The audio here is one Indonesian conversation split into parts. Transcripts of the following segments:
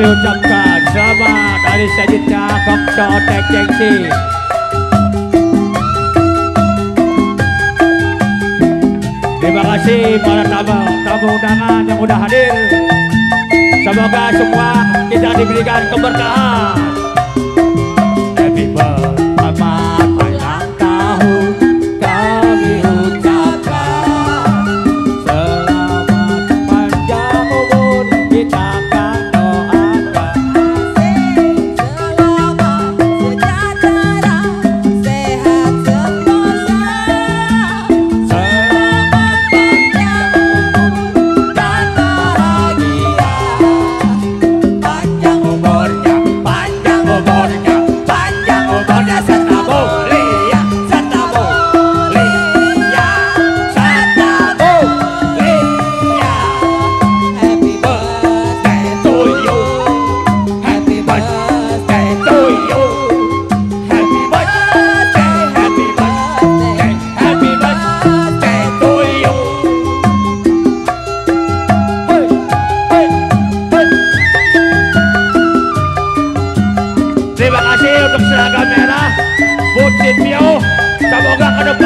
kami ucapkan selamat hari selanjutnya Kokco Tek Jengsi. Terima kasih para tamu, tamu undangan yang sudah hadir. Semoga semua kita diberikan keberkahan.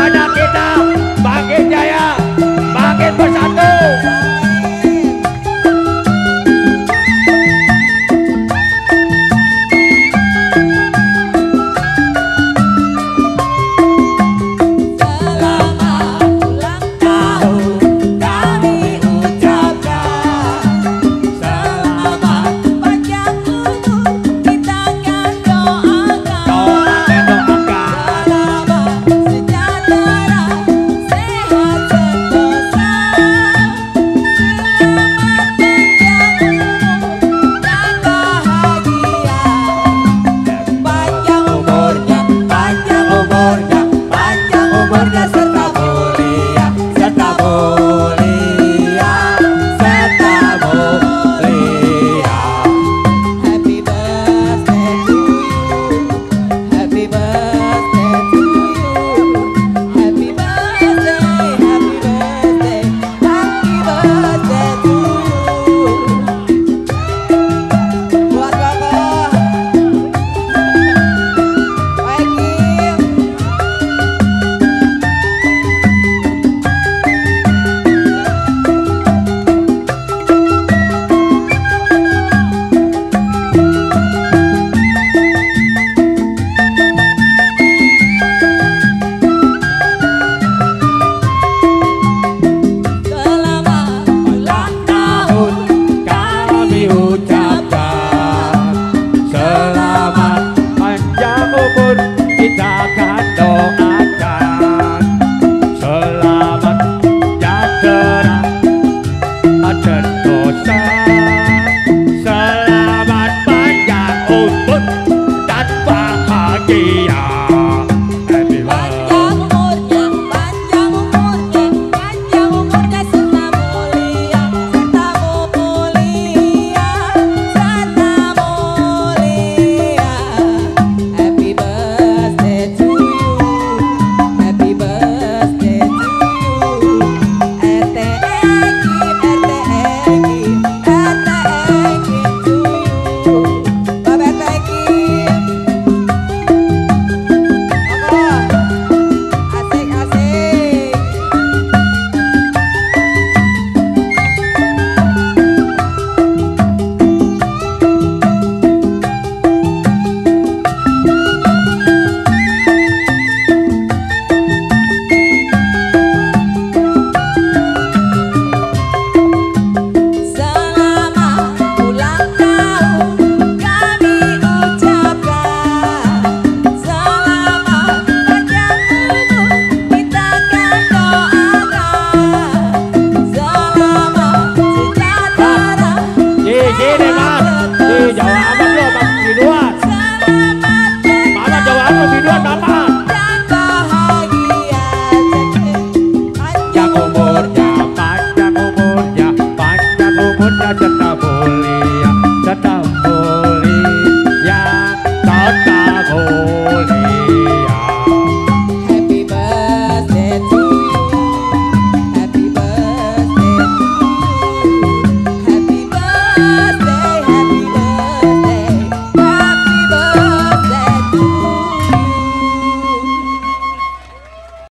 Daripada kita